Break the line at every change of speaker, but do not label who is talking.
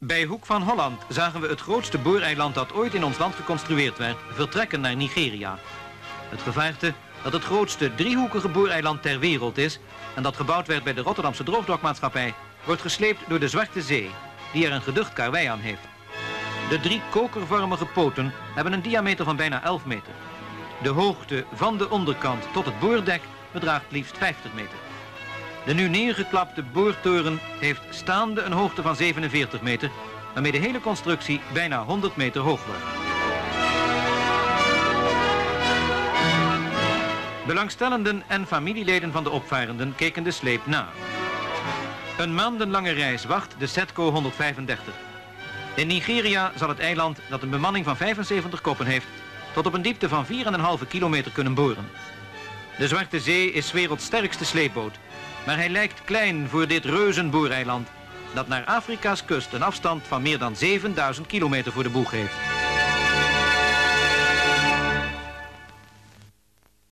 Bij Hoek van Holland zagen we het grootste boereiland dat ooit in ons land geconstrueerd werd, vertrekken naar Nigeria. Het gevaarte dat het grootste driehoekige boereiland ter wereld is en dat gebouwd werd bij de Rotterdamse Droogdokmaatschappij, wordt gesleept door de Zwarte Zee, die er een geducht karwei aan heeft. De drie kokervormige poten hebben een diameter van bijna 11 meter. De hoogte van de onderkant tot het boordek bedraagt liefst 50 meter. De nu neergeklapte boortoren heeft staande een hoogte van 47 meter, waarmee de hele constructie bijna 100 meter hoog wordt. Belangstellenden en familieleden van de opvarenden keken de sleep na. Een maandenlange reis wacht de Setco 135. In Nigeria zal het eiland, dat een bemanning van 75 koppen heeft, tot op een diepte van 4,5 kilometer kunnen boren. De Zwarte Zee is werelds sterkste sleepboot, maar hij lijkt klein voor dit reuzenboereiland, dat naar Afrika's kust een afstand van meer dan 7000 kilometer voor de boeg heeft.